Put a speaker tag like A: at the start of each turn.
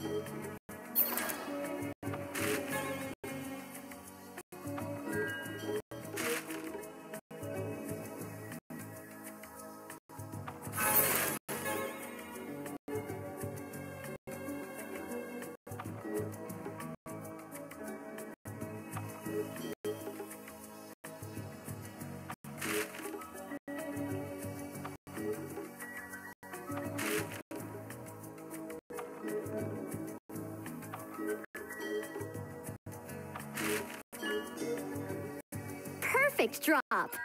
A: good. perfect drop.